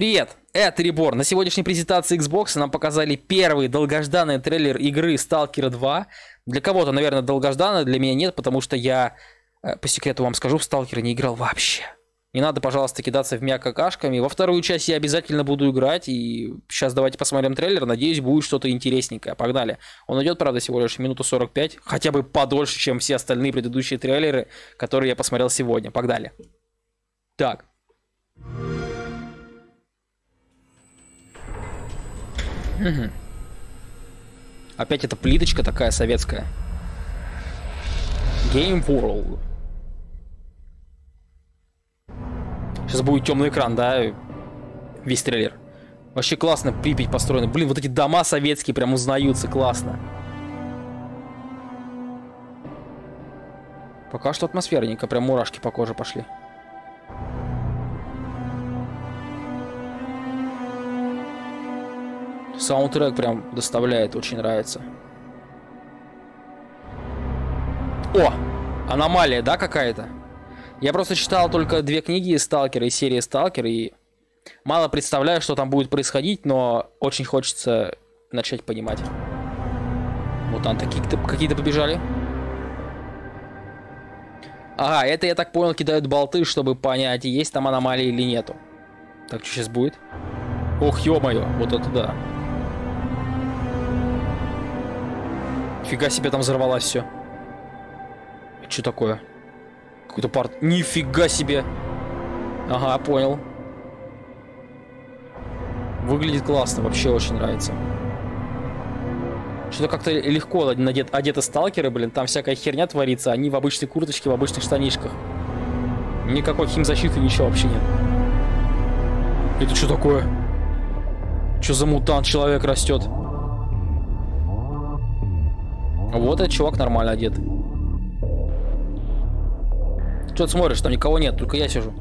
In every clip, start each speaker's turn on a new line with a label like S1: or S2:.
S1: Привет, это Ребор. На сегодняшней презентации Xbox нам показали первый долгожданный трейлер игры Stalker 2. Для кого-то, наверное, долгожданный, для меня нет, потому что я, э, по секрету вам скажу, в Stalker не играл вообще. Не надо, пожалуйста, кидаться в меня какашками. Во вторую часть я обязательно буду играть. И сейчас давайте посмотрим трейлер. Надеюсь, будет что-то интересненькое. Погнали. Он идет, правда, всего лишь минуту 45. Хотя бы подольше, чем все остальные предыдущие трейлеры, которые я посмотрел сегодня. Погнали. Так. Угу. Опять эта плиточка такая советская. Game World. Сейчас будет темный экран, да? Весь трейлер. Вообще классно Припять построена. Блин, вот эти дома советские прям узнаются. Классно. Пока что атмосферненько. Прям мурашки по коже пошли. Саундтрек прям доставляет, очень нравится. О! Аномалия, да, какая-то? Я просто читал только две книги из Сталкера, из серии Сталкер, и мало представляю, что там будет происходить, но очень хочется начать понимать. Вот там какие-то какие побежали. Ага, это, я так понял, кидают болты, чтобы понять, есть там аномалии или нету. Так, что сейчас будет? Ох, ё-моё, вот это да. Фига себе там взорвалось все. Что такое? Какой-то парт... Нифига себе! Ага, понял. Выглядит классно, вообще очень нравится. Что-то как-то легко надет, одеты сталкеры, блин, там всякая херня творится, они в обычной курточке, в обычных штанишках. Никакой химзащиты, ничего вообще нет. Это что такое? Что за мутант человек растет? Вот этот чувак нормально одет. Что ты смотришь? Там никого нет, только я сижу.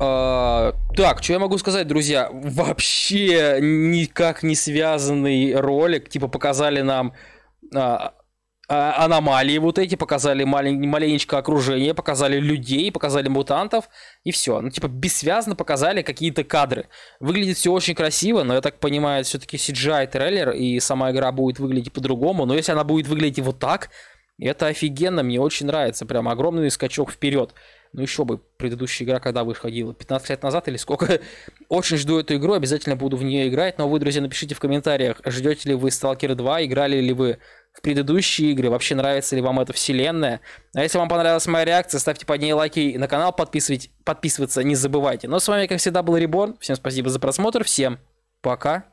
S1: А, так, что я могу сказать, друзья? Вообще никак не связанный ролик. Типа показали нам а, а, аномалии вот эти, показали малень, маленечко окружение, показали людей, показали мутантов, и все. Ну, типа, бессвязно показали какие-то кадры. Выглядит все очень красиво, но я так понимаю, все-таки CGI трейлер, и сама игра будет выглядеть по-другому. Но если она будет выглядеть вот так, это офигенно, мне очень нравится. Прям огромный скачок вперед. Ну еще бы, предыдущая игра когда выходила? 15 лет назад или сколько? Очень жду эту игру, обязательно буду в нее играть. Но вы, друзья, напишите в комментариях, ждете ли вы Stalker 2, играли ли вы в предыдущие игры, вообще нравится ли вам эта вселенная. А если вам понравилась моя реакция, ставьте под ней лайки на канал, подписывайтесь, подписываться не забывайте. Но с вами, как всегда, был Реборн. Всем спасибо за просмотр, всем пока.